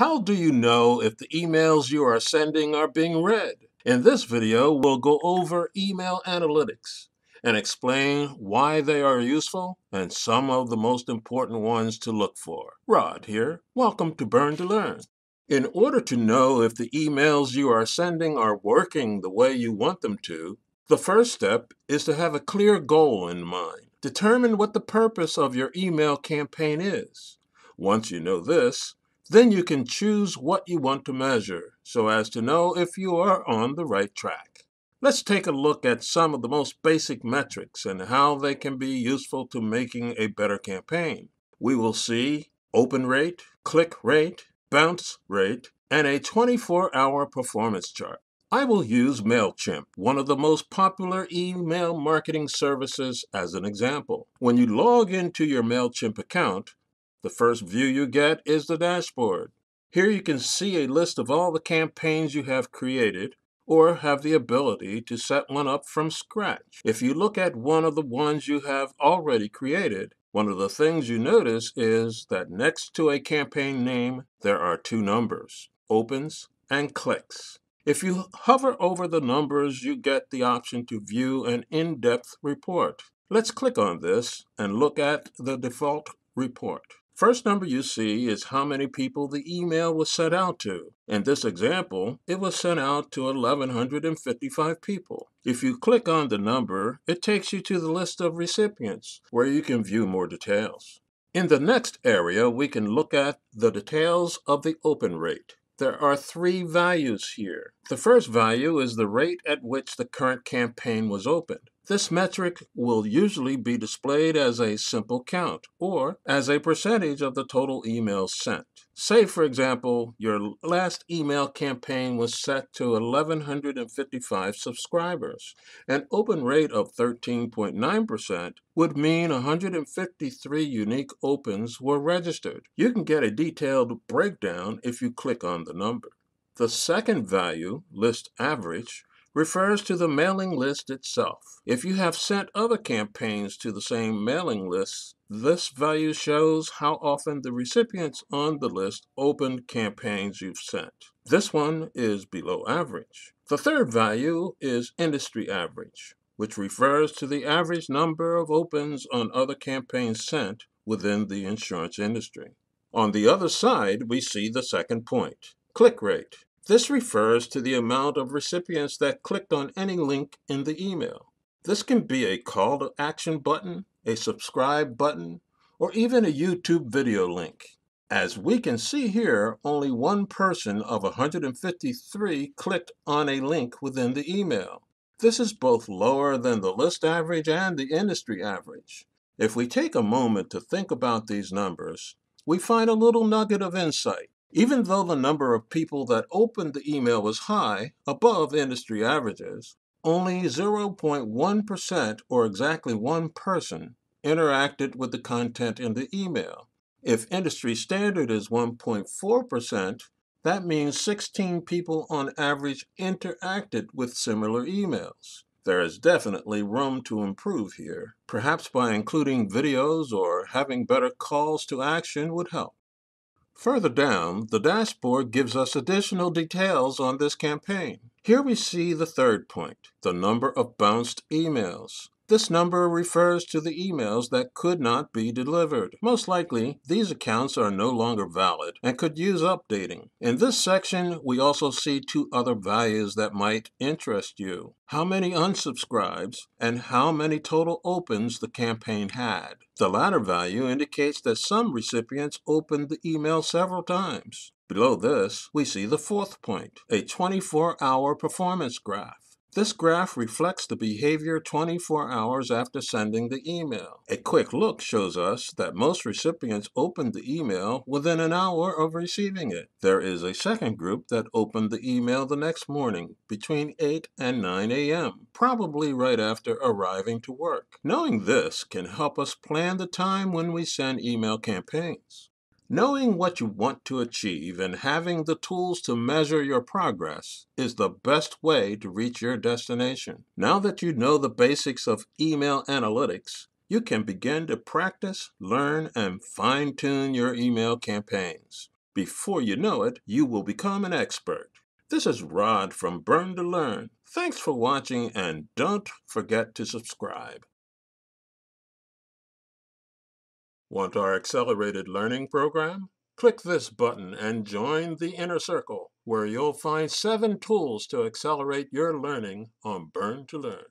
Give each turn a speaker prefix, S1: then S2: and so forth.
S1: How do you know if the emails you are sending are being read? In this video, we'll go over email analytics and explain why they are useful and some of the most important ones to look for. Rod here. Welcome to Burn to Learn. In order to know if the emails you are sending are working the way you want them to, the first step is to have a clear goal in mind. Determine what the purpose of your email campaign is. Once you know this, then you can choose what you want to measure so as to know if you are on the right track. Let's take a look at some of the most basic metrics and how they can be useful to making a better campaign. We will see open rate, click rate, bounce rate, and a 24-hour performance chart. I will use MailChimp, one of the most popular email marketing services, as an example. When you log into your MailChimp account, the first view you get is the dashboard. Here you can see a list of all the campaigns you have created or have the ability to set one up from scratch. If you look at one of the ones you have already created, one of the things you notice is that next to a campaign name, there are two numbers, opens and clicks. If you hover over the numbers, you get the option to view an in-depth report. Let's click on this and look at the default report. First number you see is how many people the email was sent out to. In this example, it was sent out to 1,155 people. If you click on the number, it takes you to the list of recipients, where you can view more details. In the next area, we can look at the details of the open rate. There are three values here. The first value is the rate at which the current campaign was opened. This metric will usually be displayed as a simple count or as a percentage of the total emails sent. Say, for example, your last email campaign was set to 1,155 subscribers. An open rate of 13.9% would mean 153 unique opens were registered. You can get a detailed breakdown if you click on the number. The second value, list average, refers to the mailing list itself. If you have sent other campaigns to the same mailing list, this value shows how often the recipients on the list opened campaigns you've sent. This one is below average. The third value is industry average, which refers to the average number of opens on other campaigns sent within the insurance industry. On the other side, we see the second point, click rate. This refers to the amount of recipients that clicked on any link in the email. This can be a call to action button, a subscribe button, or even a YouTube video link. As we can see here, only one person of 153 clicked on a link within the email. This is both lower than the list average and the industry average. If we take a moment to think about these numbers, we find a little nugget of insight. Even though the number of people that opened the email was high, above industry averages, only 0.1% or exactly one person interacted with the content in the email. If industry standard is 1.4%, that means 16 people on average interacted with similar emails. There is definitely room to improve here. Perhaps by including videos or having better calls to action would help. Further down, the dashboard gives us additional details on this campaign. Here we see the third point, the number of bounced emails. This number refers to the emails that could not be delivered. Most likely, these accounts are no longer valid and could use updating. In this section, we also see two other values that might interest you. How many unsubscribes and how many total opens the campaign had. The latter value indicates that some recipients opened the email several times. Below this, we see the fourth point, a 24-hour performance graph. This graph reflects the behavior 24 hours after sending the email. A quick look shows us that most recipients opened the email within an hour of receiving it. There is a second group that opened the email the next morning between 8 and 9 a.m., probably right after arriving to work. Knowing this can help us plan the time when we send email campaigns. Knowing what you want to achieve and having the tools to measure your progress is the best way to reach your destination. Now that you know the basics of email analytics, you can begin to practice, learn, and fine tune your email campaigns. Before you know it, you will become an expert. This is Rod from Burn to Learn. Thanks for watching and don't forget to subscribe. Want our accelerated learning program? Click this button and join the Inner Circle, where you'll find seven tools to accelerate your learning on Burn to Learn.